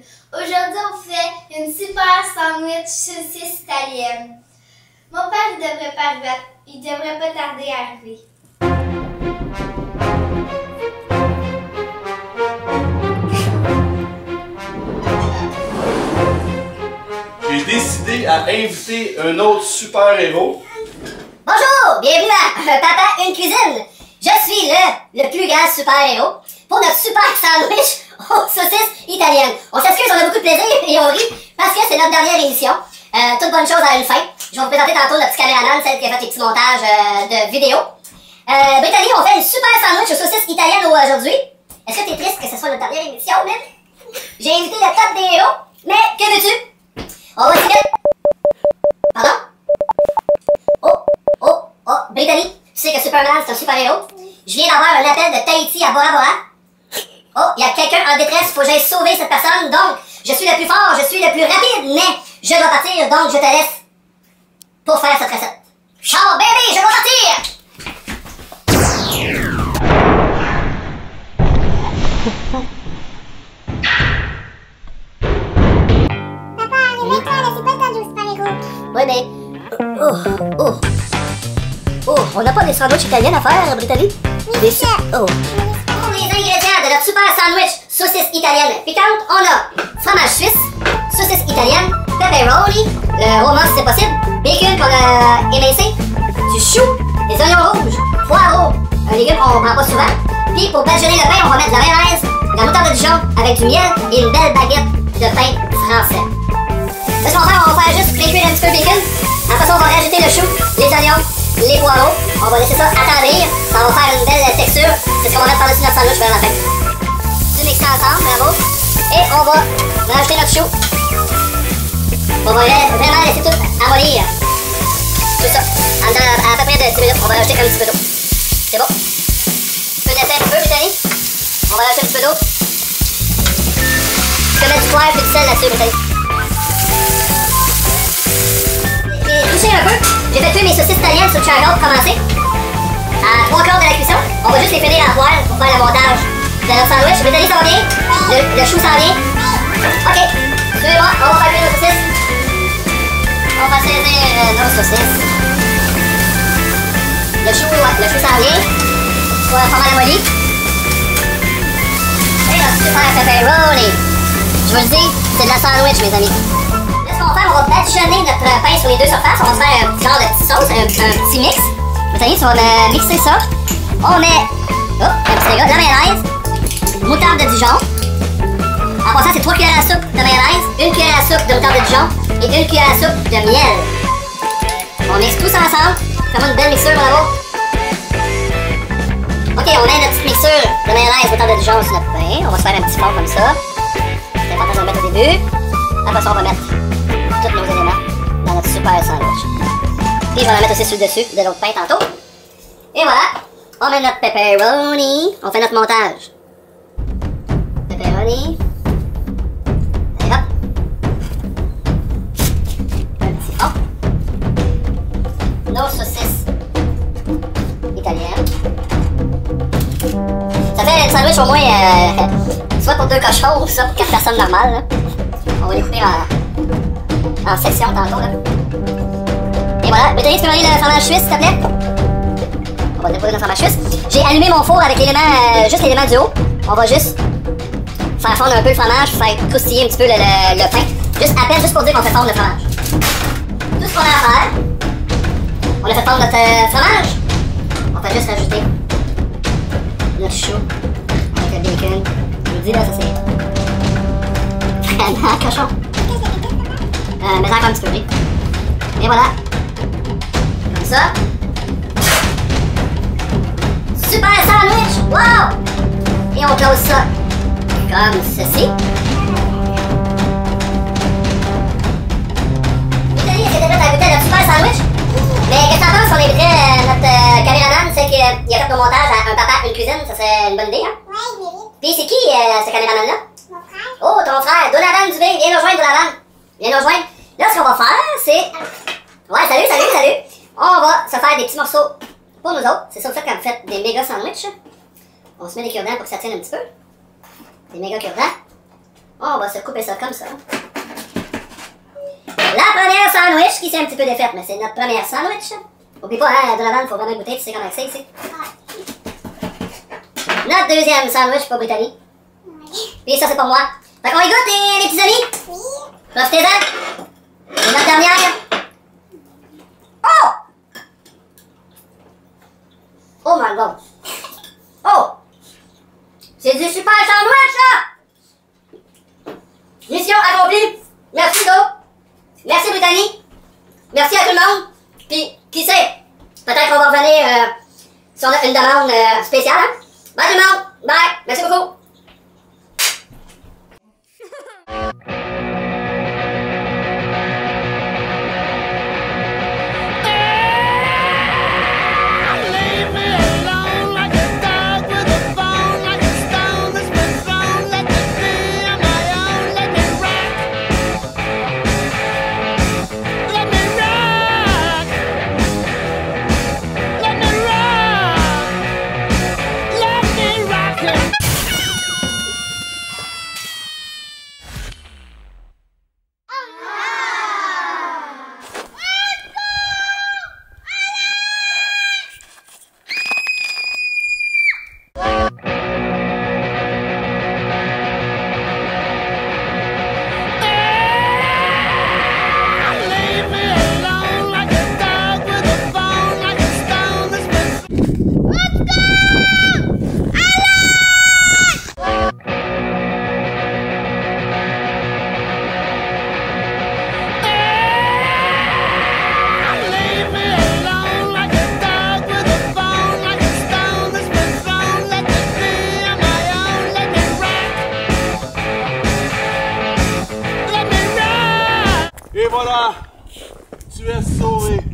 Cuisine. Aujourd'hui, on fait une super sandwich saucisse italienne. Mon père, il devrait pas, arriver- il devrait pas tarder à arriver. J'ai décidé à inviter un autre super-héros. Bonjour, bienvenue à Un Papa, une cuisine. Je suis le, le plus grand super-héros pour notre super sandwich aux saucisses italiennes. On s'excuse, on a beaucoup de plaisir et on rit parce que c'est notre dernière émission. Euh, toute bonne chose à une fin. Je vais vous présenter tantôt notre petit caméraman, celle qui a fait les petits montages euh, de vidéos. Euh, Brittany, on fait une super sandwich aux saucisses italiennes aujourd'hui. Est-ce que t'es triste que ce soit notre dernière émission, Lynn? J'ai invité le top des héros, mais que veux-tu? On va essayer. Pardon? Oh, oh, oh, Brittany, tu sais que Superman, c'est un super-héros? Je viens d'avoir un appel de Tahiti à Bora Bora. Oh, il y a quelqu'un en détresse, faut que j'aille sauver cette personne, donc je suis le plus fort, je suis le plus rapide, mais je dois partir, donc je te laisse pour faire cette recette. Ciao, baby, je dois partir! Papa, réveille-toi, là, c'est pas le temps de jouer super-héros. Ouais, mais... Oh, oh, oh, on n'a pas des sandwichs italiennes à faire, Brittany? Des ça. Oh. Super sandwich saucisse italienne piquante, on a fromage suisse, saucisse italienne, pepperoni, le roman si c'est possible, bacon qu'on a émincé, du chou, des oignons rouges, poireaux, un légume qu'on prend pas souvent. Puis pour badigeonner le pain, on va mettre de la mayonnaise, de la moutarde de Dijon avec du miel et une belle baguette de pain français. Ce qu'on va faire, on va faire juste récuire un petit peu le bacon. Après ça, on va rajouter le chou, les oignons, les poireaux. On va laisser ça attendrir. Ça va faire une belle texture. C'est ce qu'on va mettre par-dessus notre sandwich vers la fin. Tout mixer ensemble, bravo. Et on va rajouter notre chou. On va vraiment laisser tout amollir. Tout ça. En à, peu près de 10 minutes, on va rajouter un petit peu d'eau. C'est bon? Tu peux laisser un peu, Brittany? On va rajouter un petit peu d'eau. Tu peux mettre du poivre du sel là-dessus, Brittany. J'ai un peu. J'ai fait cuire mes saucisses italiennes sur le charcoal pour commencer. À trois quarts de la cuisson, on va juste les finir à la poêle pour faire le montage notre sandwich. Brittany s'en vient. Le, le chou s'en vient. Ok. Suivez-moi, on va faire cuire nos. On va saisir euh, nos saucisses. Le chou, ouais, le chou s'en vient. Soit pas mal amolli. Et notre super pepperoni. Je vous le dis, c'est de la sandwich, mes amis. Là, ce qu'on va faire, on va badigeonner notre pain sur les deux surfaces. On va faire un petit genre de petite sauce, un, petit mix. Brittany, tu vas me mixer ça. On met oh, un petit dégât, de la mayonnaise, moutarde de Dijon. En passant, c'est 3 cuillères à soupe de mayonnaise, 1 cuillère à soupe de moutarde de Dijon et 1 cuillère à soupe de miel. On mixe tout ça ensemble. Fais-moi une belle mixture, bravo. Ok, on met notre petite mixture de mayonnaise, moutarde de Dijon sur notre pain. On va se faire un petit fond comme ça. C'est important de mettre au début. Après ça, on va mettre tous nos éléments dans notre super sandwich. Puis je vais en mettre aussi sur le dessus de l'autre pain tantôt. Et voilà. On met notre pepperoni. On fait notre montage. Et hop. Un petit. Nos saucisses italiennes. Ça fait un sandwich au moins, euh, soit pour deux cochons ou soit pour quatre personnes normales. là. On va les couper en, en sections tantôt. Là. Et voilà. Brittany, tu peux le fromage suisse, s'il te plaît? On va déposer notre fromage suisse. J'ai allumé mon four avec l'élément, euh, juste l'élément du haut. On va juste faire fondre un peu le fromage, faire croustiller un petit peu le, le- pain. Juste à peine, juste pour dire qu'on fait fondre le fromage. Tout ce qu'on a à faire, on a fait fondre notre euh, fromage. On fait juste rajouter notre chou avec le bacon. Je vous dis là, ça c'est vraiment cochon. Euh, mais encore un petit peu pris. Et voilà. Comme ça. Super sandwich! Wow! Et on close ça comme ceci. Nathalie, est-ce que t'es prête à goûter notre super sandwich? Mais qu'est-ce que t'en penses? On inviterait notre euh, caméraman, celle qui euh, a fait nos montages à un papa, une cuisine. Ça serait une bonne idée, hein? Ouais, il mérite. Puis c'est qui euh, ce caméraman-là? Mon frère. Oh, ton frère, Donovan Dubé, viens nous rejoindre, Donovan. Viens nous rejoindre. Là, ce qu'on va faire, c'est... Ouais, salut, salut, salut. On va se faire des petits morceaux pour nous autres. C'est ça que vous faites quand vous faites des méga sandwichs. On se met des cure-dents pour que ça tienne un petit peu. Des méga cure-dents. On va se couper ça comme ça. La première sandwich qui s'est un petit peu défaite, mais c'est notre première sandwich. Oublie pas, hein, Donovan, faut vraiment goûter, tu sais comment c'est ici. Notre deuxième sandwich pour Brittany. Puis ça, c'est pour moi. Fait qu'on y goûte, les, les petits amis? Oui. Profitez-en. C'est notre dernière. Oh! Oh my god. Oh! C'est du super sandwich, ça! Mission accomplie. Merci, Do. Merci, Brittany. Merci à tout le monde. Puis, qui sait? Peut-être qu'on va revenir euh, si on a une demande euh, spéciale, hein? Bye tout le monde. Bye. Merci beaucoup. Let me rock. Et